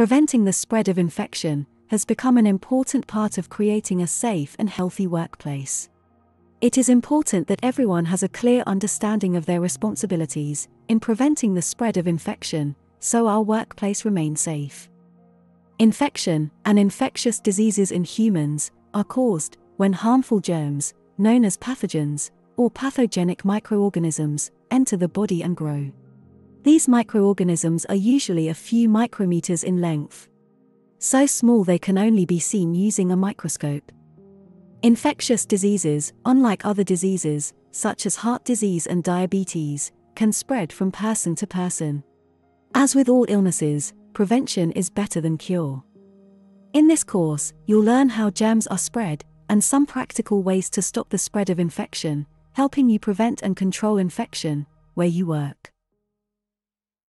preventing the spread of infection has become an important part of creating a safe and healthy workplace. It is important that everyone has a clear understanding of their responsibilities in preventing the spread of infection, so our workplace remains safe. Infection and infectious diseases in humans are caused when harmful germs, known as pathogens, or pathogenic microorganisms, enter the body and grow. These microorganisms are usually a few micrometers in length. So small they can only be seen using a microscope. Infectious diseases, unlike other diseases, such as heart disease and diabetes, can spread from person to person. As with all illnesses, prevention is better than cure. In this course, you'll learn how germs are spread and some practical ways to stop the spread of infection, helping you prevent and control infection where you work.